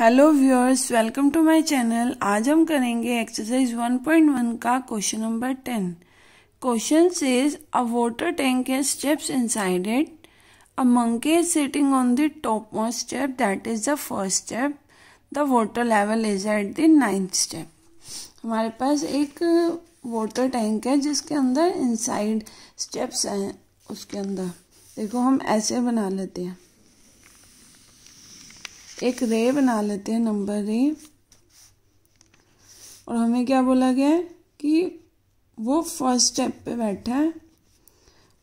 Hello viewers welcome to my channel आज हम करेंगे एक्सरसाइज 1.1 का question number 10 question says a water tank has steps inside it a monkey is sitting on the topmost step that is the first step the water level is at the ninth step हमारे पास एक water tank है जिसके अंदर inside steps हैं, उसके अंदर। देखो, हम ऐसे बना लेते हैं। एक रे बना लेते हैं, नंबर रे और हमें क्या बोला गया है कि वो फ़र्स्ट स्टेप पे बैठा है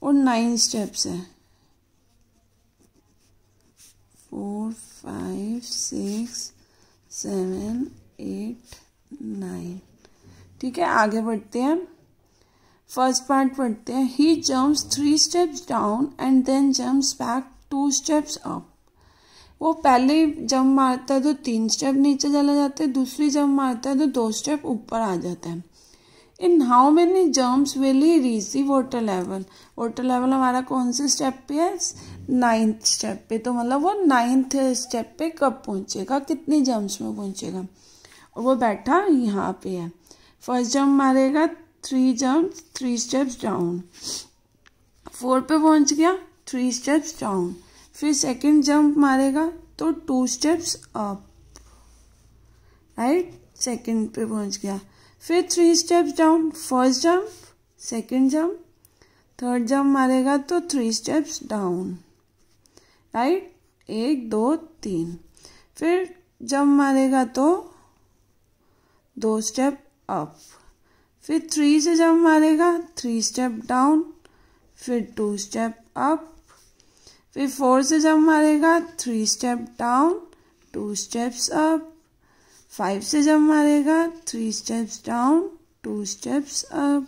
और नाइन स्टेप्स है। Four five six seven eight nine ठीक है, आगे बढ़ते हैं। फ़र्स्ट पार्ट पढ़ते हैं। He jumps three steps down and then jumps back two steps up वो पहले जंप मारता है तो तीन स्टेप नीचे चला जाता है, दूसरी जंप मारता है तो दो स्टेप ऊपर आ जाता है। In how many jumps will he reach water level water level हमारा कौन से स्टेप पे है? नाइन्थ स्टेप पे। तो मतलब वो नाइन्थ स्टेप पे कब पहुंचेगा? कितने जम्प्स में पहुंचेगा? और वो बैठा यहाँ पे है। फ़र्स्ट जंप मारेगा three jump three steps down four पे पहुँच गया थ्री स्टेप्स डाउन फिर सेकंड जंप मारेगा तो two steps up right second पे पहुँच गया। फिर three steps down first jump second jump third jump मारेगा तो थ्री स्टेप्स डाउन राइट एक, दो, तीन। फिर जंप मारेगा तो दो स्टेप अप फिर थ्री से जंप मारेगा थ्री स्टेप डाउन फिर टू स्टेप अप फिर फोर से जब मारेगा three step down two steps up five से जब मारेगा three steps down two steps up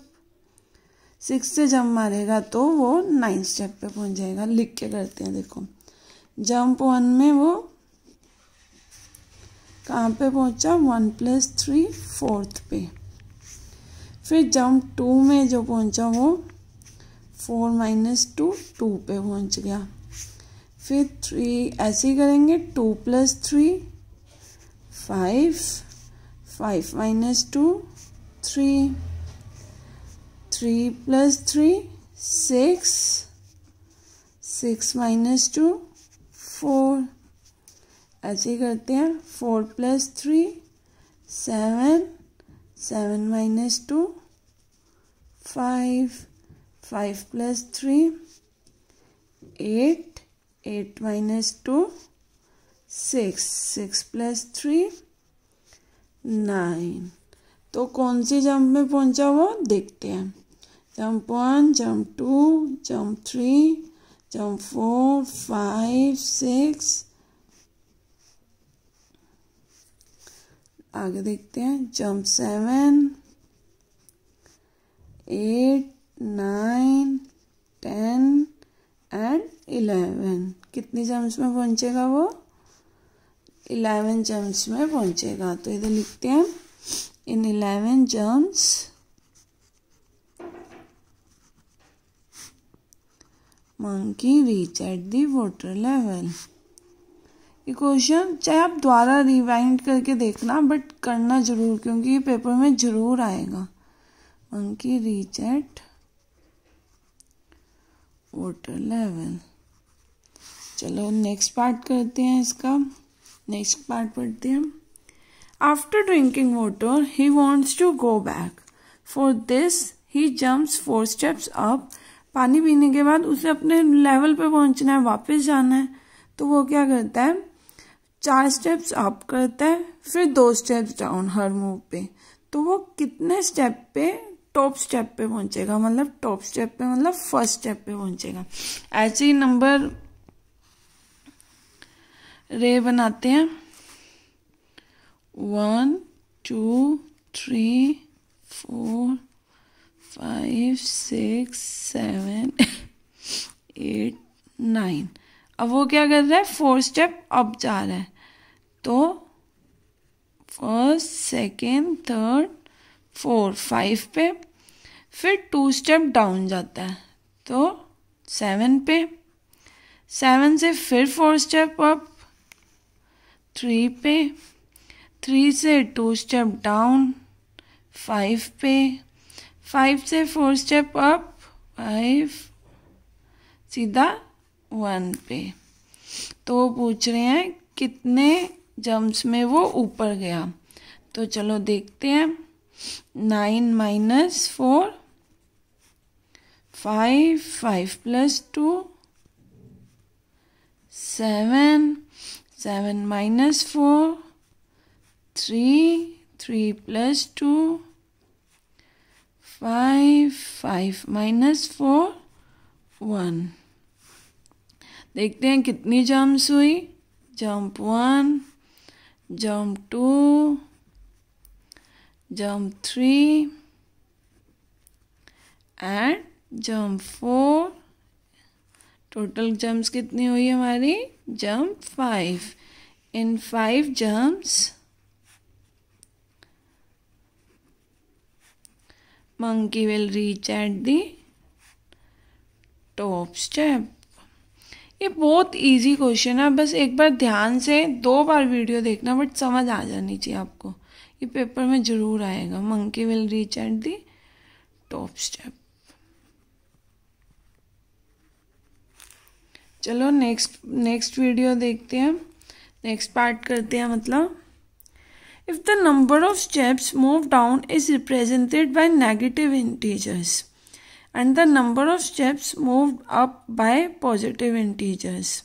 six से जंप मारेगा तो वो नाइन स्टेप पे पहुँच जाएगा। लिख के करते हैं, देखो। जंप वन में वो कहाँ पे पहुँचा? वन प्लस थ्री फोर्थ पे। फिर जंप टू में जो पहुँचा वो फोर माइनस टू टू पे पहुँच गया। फिर थ्री ऐसे ही करेंगे two plus three five five minus two three three plus three six six minus two four ऐसे ही करते हैं four plus three seven seven minus two five five plus three eight eight minus two, six six plus three, nine. तो कौन सी jump में पहुँचा वो? देखते हैं। Jump one, jump two, jump three, jump four, five, six. आगे देखते हैं। Jump seven, eight, nine, ten and eleven कितनी जम्स में पहुंचेगा वो? इलेवन जम्स में पहुंचेगा। तो इधर लिखते हैं। In eleven jumps monkey reach at the water level ये क्वेश्चन चाहे आप द्वारा रिवाइंड करके देखना बट करना ज़रूर, क्योंकि ये पेपर में ज़रूर आएगा। Monkey reach at water level चलो नेक्स्ट पार्ट करते हैं इसका। नेक्स्ट पार्ट पढ़ते हैं after drinking water he wants to go back for this he jumps four steps up पानी पीने के बाद उसे अपने लेवल पे पहुँचना है, वापस जाना है। तो वो क्या करता है? चार स्टेप्स अप करता है, फिर दो स्टेप्स डाउन हर मूव पे। तो वो कितने स्टेप पे टॉप स्टेप पे पहुंचेगा मतलब टॉप स्टेप पे मतलब फ़र्स्ट स्टेप पे पहुंचेगा। ऐसे ही नंबर रे बनाते हैं। One two three four five six seven eight nine अब वो क्या कर रहा है? फोर स्टेप अप जा रहा है। तो first second third four, five पे, फिर टू स्टेप डाउन जाता है तो सेवन पे, सेवन से फिर फोर स्टेप अप, थ्री पे, थ्री से टू स्टेप डाउन, फाइव पे, फाइव से फोर स्टेप अप, फाइव, सीधा वन पे। तो पूछ रहे हैं कितने जम्प्स में वो ऊपर गया। तो चलो देखते हैं। Nine minus four, five five plus two, seven seven minus four, three three plus two, five five minus four, one. देखते हैं कितनी जम्प्स हुई। Jump one jump two jump 3 and jump four total jumps कितनी हुई हमारी? Jump five in five jumps monkey will reach at the top step. ये बहुत easy question है। बस एक बार ध्यान से दो बार वीडियो देखना बट समझ आ जानी चाहिए आपको। ये पेपर में ज़रूर आएगा। Monkey will reach at the top step चलो नेक्स्ट नेक्स्ट वीडियो देखते हैं। नेक्स्ट पार्ट करते हैं मतलब। If the number of steps move down is represented by negative integers and the number of steps move up by positive integers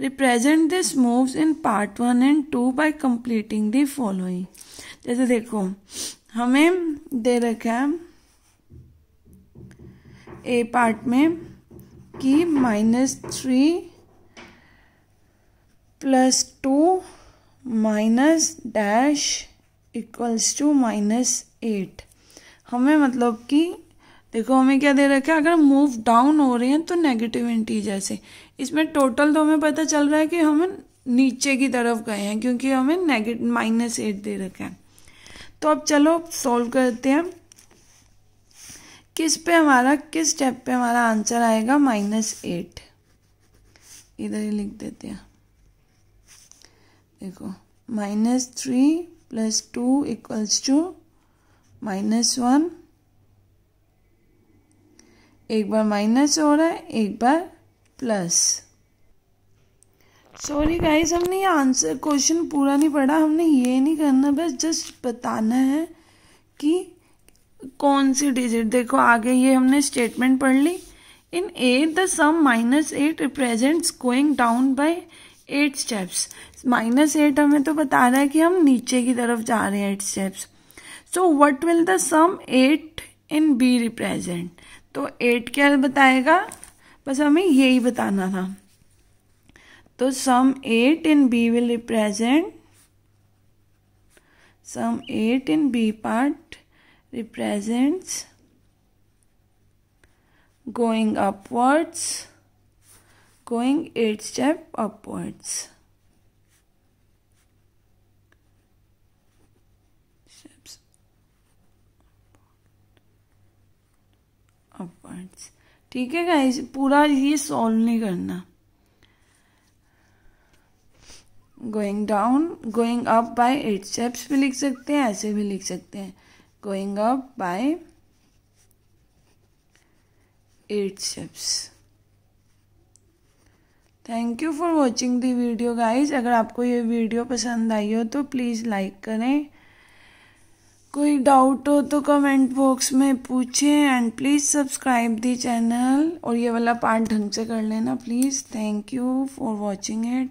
represent this moves in part one and two by completing the following जैसे देखो, हमें दे रखा है ए part में कि minus three plus two minus dash equals two minus eight हमें मतलब कि देखो हमें क्या दे रखा है? अगर मूव डाउन हो रहे हैं तो नेगेटिव इंटीजर से। इसमें टोटल तो हमें पता चल रहा है कि हमें नीचे की तरफ़ गए हैं, क्योंकि हमें नेगेटिव माइनस एट दे रखा है। तो अब चलो सॉल्व करते हैं। किस पे हमारा, किस स्टेप पे हमारा आंसर आएगा माइनस एट इधर ही लिख देते हैं। देखो minus three plus two equals two minus one एक बार माइनस हो रहा है, एक बार प्लस सॉरी गाइस हमने ये आंसर क्वेश्चन पूरा नहीं पढ़ा, हमने ये नहीं करना, बस जस्ट बताना है कि कौन सी डिजिट देखो आगे ये हमने स्टेटमेंट पढ़ ली. In eight the sum minus eight represents going down by eight steps minus eight हमें तो बता रहा है कि हम नीचे की तरफ़ जा रहे हैं eight steps so what will the sum eight in B represent तो एट क्या बताएगा? बस हमें यही बताना था। तो sum eight in B will represent sum eight in B part represents going upwards going eight step upwards upwards ठीक है गाइस पूरा ये सॉल्व नहीं करना. Going down going up by eight steps भी लिख सकते हैं, ऐसे भी लिख सकते हैं. Going up by eight steps thank you for watching the video guys अगर आपको ये वीडियो पसंद आई हो तो प्लीज़ लाइक करें. कोई डाउट हो तो कमेंट बॉक्स में पूछें and please subscribe the channel और ये वाला पार्ट ढंग से कर लेना please thank you for watching it